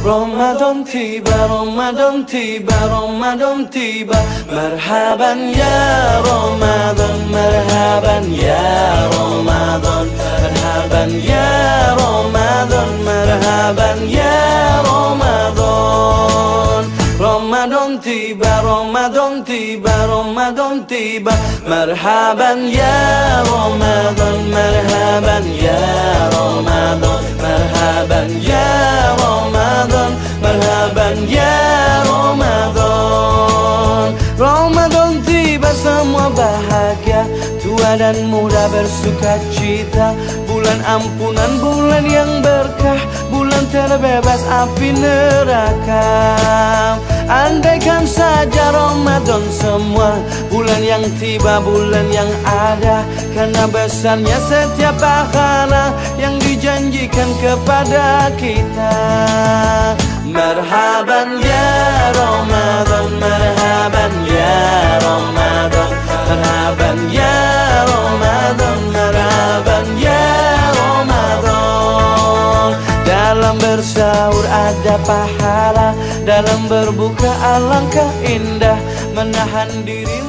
Ramadan tiba, Ramadan tiba, Ramadan tiba Marhaban ya Ramadan, marhaban ya Ramadan Marhaban ya Ramadan, marhaban ya Ramadan Ramadan tiba, Ramadan tiba, Ramadan tiba Marhaban ya ya Ramadan Ramadan tiba semua bahagia. Tua dan muda bersuka cita. Bulan ampunan, bulan yang berkah. Bulan terbebas api neraka. Andaikan saja Ramadan semua Bulan yang tiba, bulan yang ada. Karena besarnya setiap pahala Yang dijanjikan kepada kita. Marhaban Dalam bersahur ada pahala Dalam berbuka alangkah indah Menahan diri